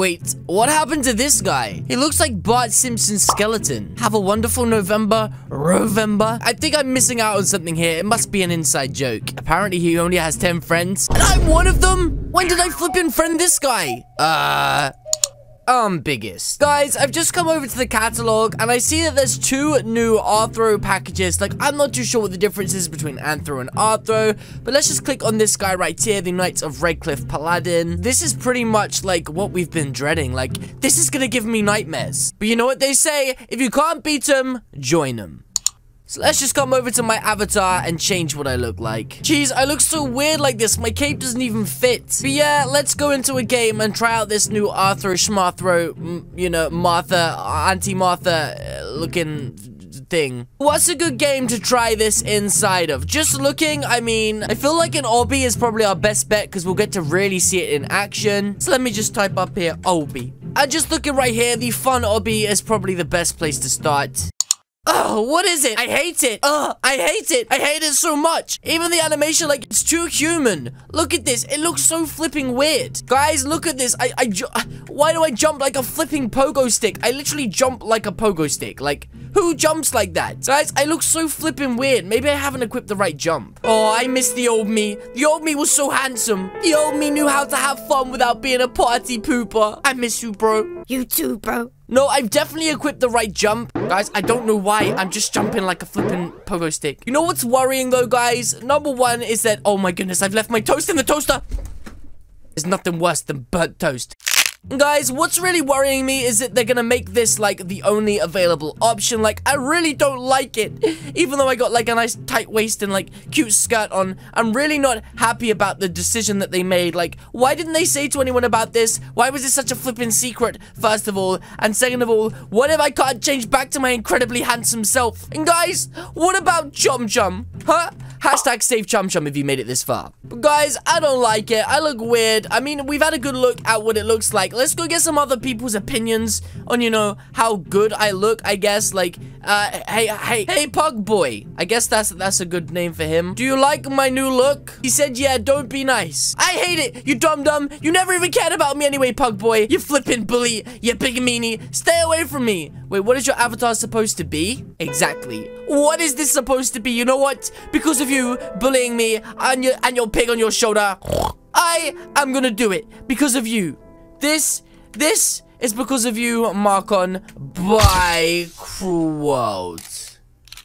Wait, what happened to this guy? He looks like Bart Simpson's skeleton. Have a wonderful November, Rovember. I think I'm missing out on something here. It must be an inside joke. Apparently, he only has 10 friends. And I'm one of them? When did I flip and friend this guy? Uh, um biggest. Guys, I've just come over to the catalog and I see that there's two new Rthro packages. Like, I'm not too sure what the difference is between Anthro and Rthro, but let's just click on this guy right here, the Knights of Redcliffe Paladin. This is pretty much like what we've been dreading. Like, this is gonna give me nightmares. But you know what they say? If you can't beat them, join them. So let's just come over to my avatar and change what I look like. Jeez, I look so weird like this. My cape doesn't even fit. But yeah, let's go into a game and try out this new Arthur Schmarthro, you know, Martha, Auntie Martha uh, looking thing. What's a good game to try this inside of? Just looking, I mean, I feel like an obby is probably our best bet because we'll get to really see it in action. So let me just type up here, obby. And just looking right here, the fun obby is probably the best place to start. Oh, what is it? I hate it. Oh, I hate it. I hate it so much. Even the animation, like, it's too human. Look at this. It looks so flipping weird. Guys, look at this. I, I, why do I jump like a flipping pogo stick? I literally jump like a pogo stick. Like, who jumps like that? Guys, I look so flipping weird. Maybe I haven't equipped the right jump. Oh, I miss the old me. The old me was so handsome. The old me knew how to have fun without being a party pooper. I miss you, bro. You too, bro. No, I've definitely equipped the right jump. Guys, I don't know why. I'm just jumping like a flipping pogo stick. You know what's worrying though, guys? Number one is that, oh my goodness, I've left my toast in the toaster. There's nothing worse than burnt toast. Guys, what's really worrying me is that they're gonna make this, like, the only available option. Like, I really don't like it. Even though I got, like, a nice tight waist and, like, cute skirt on, I'm really not happy about the decision that they made. Like, why didn't they say to anyone about this? Why was it such a flipping secret, first of all? And second of all, what if I can't change back to my incredibly handsome self? And guys, what about Chum Chum? Huh? Hashtag save Chum Chum if you made it this far. But guys, I don't like it. I look weird. I mean, we've had a good look at what it looks like. Let's go get some other people's opinions on, you know, how good I look, I guess. Like, uh, hey, hey, hey, Pug Boy. I guess that's that's a good name for him. Do you like my new look? He said, yeah, don't be nice. I hate it, you dum-dum. You never even cared about me anyway, Pug Boy. You flippin' bully, you big meanie. Stay away from me. Wait, what is your avatar supposed to be? Exactly. What is this supposed to be? You know what? Because of you bullying me and your, and your pig on your shoulder, I am gonna do it. Because of you. This, this is because of you, Marcon by Quote.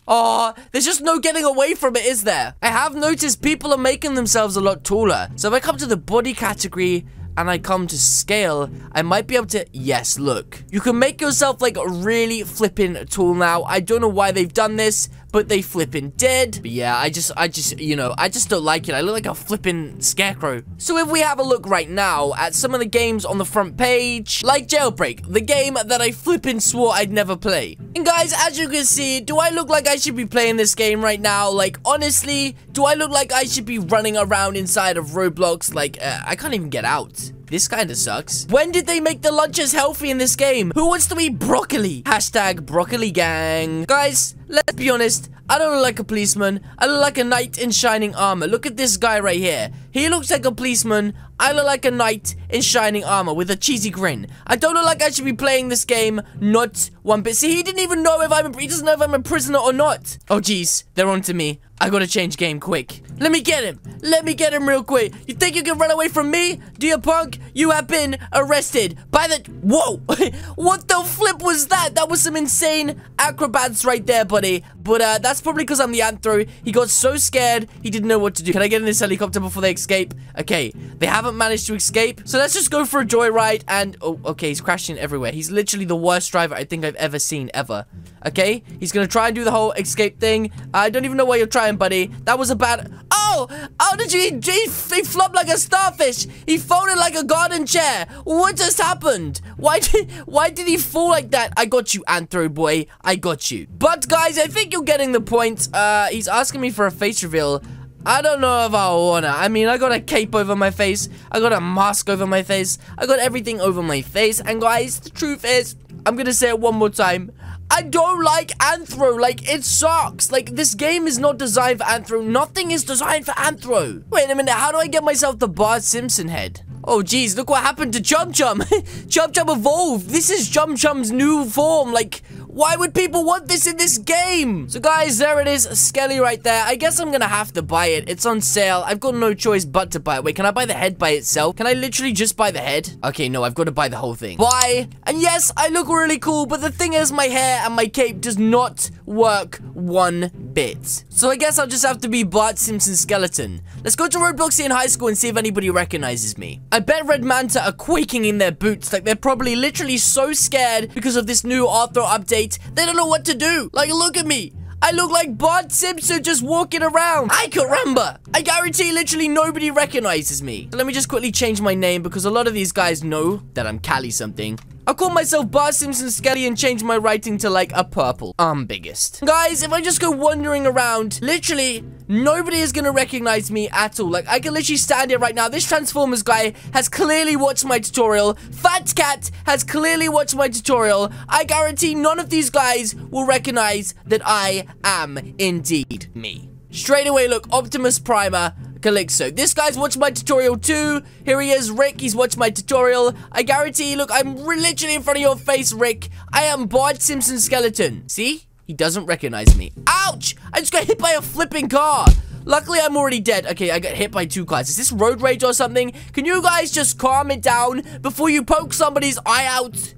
Aw, there's just no getting away from it, is there? I have noticed people are making themselves a lot taller. So if I come to the body category, and I come to scale, I might be able to, yes, look. You can make yourself like really flipping tall now. I don't know why they've done this, but they flipping dead. But yeah, I just, I just, you know, I just don't like it. I look like a flipping scarecrow. So if we have a look right now at some of the games on the front page, like Jailbreak, the game that I flipping swore I'd never play. And guys, as you can see, do I look like I should be playing this game right now? Like, honestly, do I look like I should be running around inside of Roblox? Like, uh, I can't even get out. This kind of sucks. When did they make the lunches healthy in this game? Who wants to eat broccoli? Hashtag broccoli gang. Guys, let's be honest. I don't look like a policeman. I look like a knight in shining armor. Look at this guy right here. He looks like a policeman. I look like a knight in shining armor with a cheesy grin. I don't look like I should be playing this game. Not one bit. See, he didn't even know if I'm a, he doesn't know if I'm a prisoner or not. Oh, jeez. They're on to me. I gotta change game quick. Let me get him. Let me get him real quick. You think you can run away from me? Do you punk? You have been arrested by the... Whoa. what the flip was that? That was some insane acrobats right there, buddy. But uh, that's probably because I'm the Anthro. He got so scared, he didn't know what to do. Can I get in this helicopter before they escape? Okay, they haven't managed to escape. So let's just go for a joyride and... Oh, okay, he's crashing everywhere. He's literally the worst driver I think I've ever seen, ever. Okay? He's gonna try and do the whole escape thing. I don't even know why you're trying, buddy. That was a bad... Oh! How did you... He, he, he flopped like a starfish. He folded like a garden chair. What just happened? Why did... Why did he fall like that? I got you, Anthro boy. I got you. But, guys, I think you're getting the point. Uh, he's asking me for a face reveal. I don't know if I wanna. I mean, I got a cape over my face. I got a mask over my face. I got everything over my face. And guys, the truth is, I'm gonna say it one more time. I don't like Anthro. Like, it sucks. Like, this game is not designed for Anthro. Nothing is designed for Anthro. Wait a minute. How do I get myself the Bart Simpson head? Oh, geez, look what happened to Chum Chum. Chum Chum evolved. This is Chum Chum's new form. Like, why would people want this in this game? So guys, there it is, Skelly right there. I guess I'm gonna have to buy it. It's on sale. I've got no choice but to buy it. Wait, can I buy the head by itself? Can I literally just buy the head? Okay, no, I've got to buy the whole thing. Buy. And yes, I look really cool, but the thing is my hair and my cape does not work one bit. So I guess I'll just have to be Bart Simpson Skeleton. Let's go to Robloxian High School and see if anybody recognizes me. I bet Red Manta are quaking in their boots. Like, they're probably literally so scared because of this new Arthur update they don't know what to do. Like, look at me. I look like Bart Simpson just walking around. Ay caramba. I guarantee literally nobody recognizes me. Let me just quickly change my name because a lot of these guys know that I'm Cali something. I call myself Bart Simpson Skelly and change my writing to like a purple. I'm biggest. Guys, if I just go wandering around, literally, nobody is gonna recognize me at all. Like, I can literally stand here right now. This Transformers guy has clearly watched my tutorial. Fat Cat has clearly watched my tutorial. I guarantee none of these guys will recognize that I am indeed me. Straight away, look, Optimus Primer, Calixo. This guy's watched my tutorial too. Here he is, Rick. He's watched my tutorial. I guarantee, look, I'm literally in front of your face, Rick. I am Bart Simpson Skeleton. See? He doesn't recognize me. Ouch! I just got hit by a flipping car. Luckily, I'm already dead. Okay, I got hit by two cars. Is this road rage or something? Can you guys just calm it down before you poke somebody's eye out?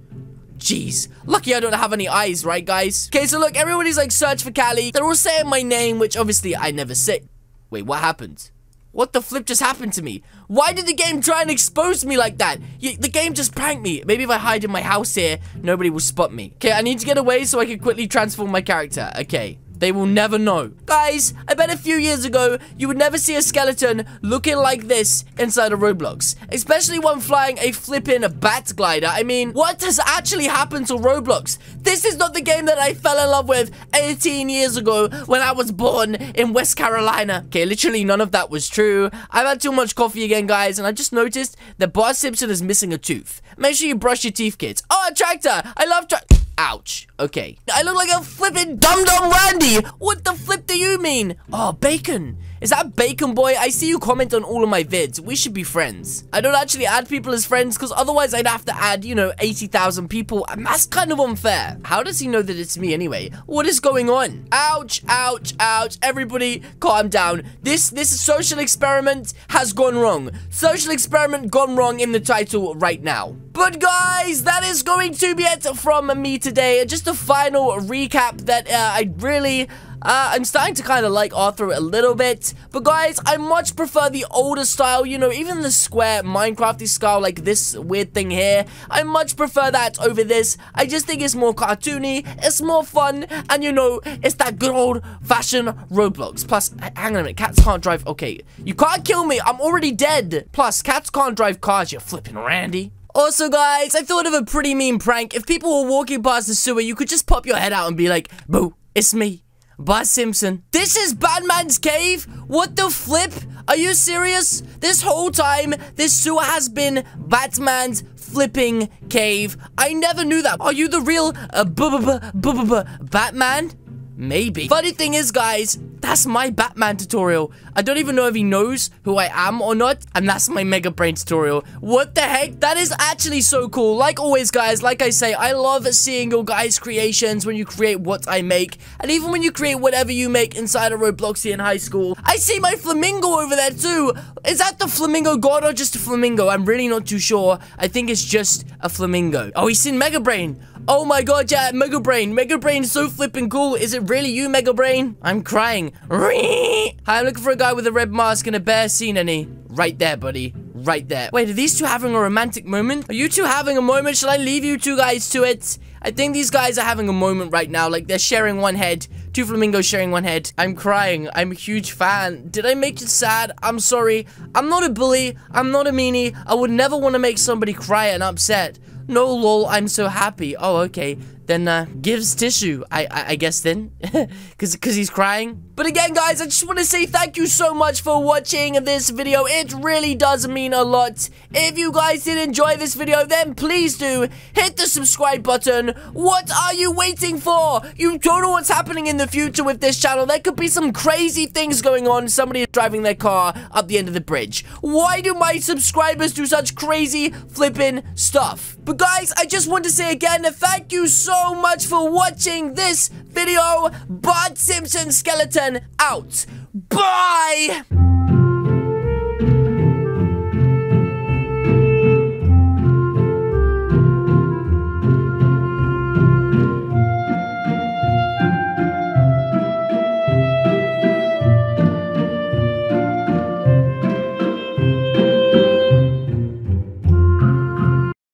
Jeez. Lucky I don't have any eyes, right, guys? Okay, so look, everybody's like, search for Callie. They're all saying my name, which obviously I never say. Wait, what happened? What the flip just happened to me? Why did the game try and expose me like that? the game just pranked me. Maybe if I hide in my house here, nobody will spot me. Okay, I need to get away so I can quickly transform my character. Okay. They will never know. Guys, I bet a few years ago, you would never see a skeleton looking like this inside of Roblox. Especially one flying a flippin' bat glider. I mean, what has actually happened to Roblox? This is not the game that I fell in love with 18 years ago when I was born in West Carolina. Okay, literally none of that was true. I've had too much coffee again, guys, and I just noticed that Bart Simpson is missing a tooth. Make sure you brush your teeth, kids. Oh, tractor! I love tractor. Ouch. Okay. I look like a flippin' dum-dum Randy. What the flip do you mean? Oh, bacon. Is that Bacon Boy? I see you comment on all of my vids. We should be friends. I don't actually add people as friends because otherwise I'd have to add, you know, 80,000 people. And that's kind of unfair. How does he know that it's me anyway? What is going on? Ouch, ouch, ouch. Everybody calm down. This, this social experiment has gone wrong. Social experiment gone wrong in the title right now. But guys, that is going to be it from me today. Just a final recap that uh, I really uh, I'm starting to kind of like Arthur a little bit. But guys, I much prefer the older style. You know, even the square Minecrafty style like this weird thing here. I much prefer that over this. I just think it's more cartoony. It's more fun. And you know, it's that good old fashioned Roblox. Plus, hang on a minute. Cats can't drive. Okay, you can't kill me. I'm already dead. Plus, cats can't drive cars. You're flipping Randy. Also, guys, I thought of a pretty mean prank. If people were walking past the sewer, you could just pop your head out and be like, boo, it's me. Bart Simpson. This is Batman's cave? What the flip? Are you serious? This whole time, this sewer has been Batman's flipping cave. I never knew that. Are you the real uh, b -b -b Batman? Maybe. Funny thing is, guys, that's my Batman tutorial. I don't even know if he knows who I am or not, and that's my Mega Brain tutorial. What the heck? That is actually so cool. Like always, guys, like I say, I love seeing your guys' creations when you create what I make, and even when you create whatever you make inside of Robloxian High School. I see my flamingo over there, too. Is that the flamingo god or just a flamingo? I'm really not too sure. I think it's just a flamingo. Oh, he's in Mega Brain. Oh my god, yeah, Mega Brain. Mega Brain is so flipping cool. Is it really you, Mega Brain? I'm crying. Hi, I'm looking for a guy with a red mask and a bear. Seen any? Right there, buddy. Right there. Wait, are these two having a romantic moment? Are you two having a moment? Shall I leave you two guys to it? I think these guys are having a moment right now. Like, they're sharing one head. Two flamingos sharing one head. I'm crying. I'm a huge fan. Did I make you sad? I'm sorry. I'm not a bully. I'm not a meanie. I would never want to make somebody cry and upset. No, lol, I'm so happy. Oh, okay. Then uh, gives tissue, I, I, I guess then, because because he's crying. But again, guys, I just want to say thank you so much for watching this video. It really does mean a lot. If you guys did enjoy this video, then please do hit the subscribe button. What are you waiting for? You don't know what's happening in the future with this channel. There could be some crazy things going on. Somebody is driving their car up the end of the bridge. Why do my subscribers do such crazy flipping stuff? But guys, I just want to say again, thank you so much for watching this video. Bart Simpson Skeleton out. Bye!